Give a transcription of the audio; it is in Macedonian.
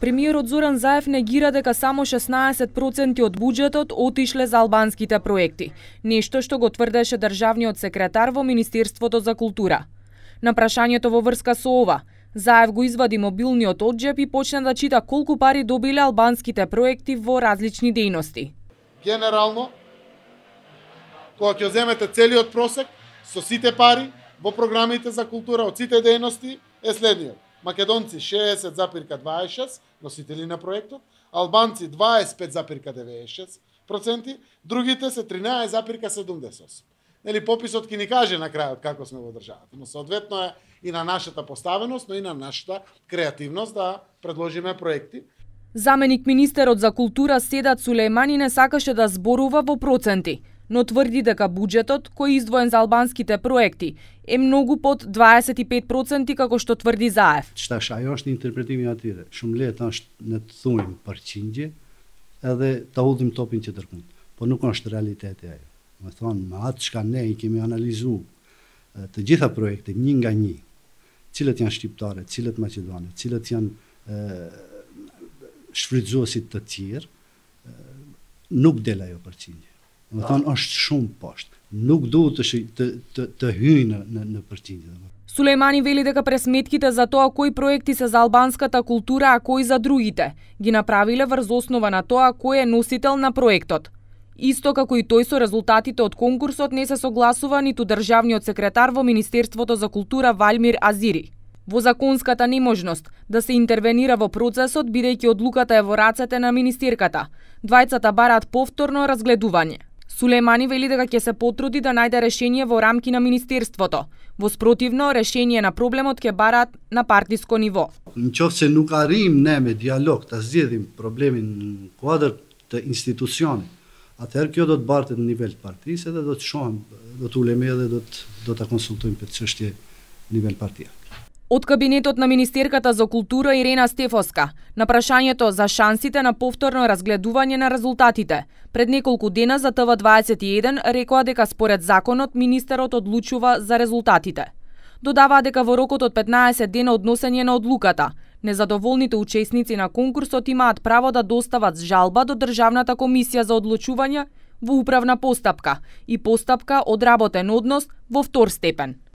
Премиерот Зоран Заев негира дека само 16% од буџетот отишле за албанските проекти, нешто што го тврдеше државниот секретар во Министерството за култура. На прашањето во врска со ова, Заев го извади мобилниот одџеп и почна да чита колку пари добиле албанските проекти во различни дејности. Генерално, кога ќе земете целиот просек со сите пари во програмите за култура од сите дејности е следниот. Македонци 60,26 носители на проектот, албанци 25,96 проценти, другите се 13,78. Нели пописот ќе ни каже на крајот како сме во државата, но соодветно е и на нашата поставеност, но и на нашата креативност да предложиме проекти. Заменик министерот за култура Седат Сулейманине сакаше да зборува во проценти, но тврди дека буџетот кој издвоен за албанските проекти е многу под 25% како што тврди Заев. Tash ajo është një interpretim i atyre. Shumë lehtë është në të thujmë përqindje edhe ta udhim topin që tërkund. Po nuk është realiteti ajo. Me thonë, me atë çka ne i kemi analizu të gjitha projekte një nga një, cilët janë shqiptare, cilët maqedone, cilët janë shfrytëzuesit të tjerë, nuk del ajo përqindje. Do të thonë është shumë poshtë. Nuk duhet të shi, të të, të hyjë në në, në përqindje. Сулеймани вели дека пресметките за тоа кои проекти се за албанската култура, а кои за другите, ги направиле врз основа на тоа кој е носител на проектот. Исто како и тој со резултатите од конкурсот не се согласува ниту државниот секретар во Министерството за култура Валмир Азири. Во законската неможност да се интервенира во процесот бидејќи одлуката е во рацете на министерката, двајцата бараат повторно разгледување. Сулеймани вели дека ќе се потруди да најде решение во рамки на министерството. Во спротивно, решение на проблемот ќе бараат на партиско ниво. Në qoftë se nuk arrim ne me dialog të zgjidhim problemin në kuadër të institucionit, atëherë kjo do të bartet në nivel të partisë dhe do të shohim, do të ulemi edhe do të do ta konsultojmë për çështje nivel partia. Од кабинетот на министерката за култура Ирена Стефоска, на прашањето за шансите на повторно разгледување на резултатите, пред неколку дена за ТВ21 рекоа дека според законот министерот одлучува за резултатите. Додаваа дека во рокот од 15 дена од носење на одлуката, незадоволните учесници на конкурсот имаат право да достават жалба до Државната комисија за одлучување во управна постапка и постапка од работен однос во втор степен.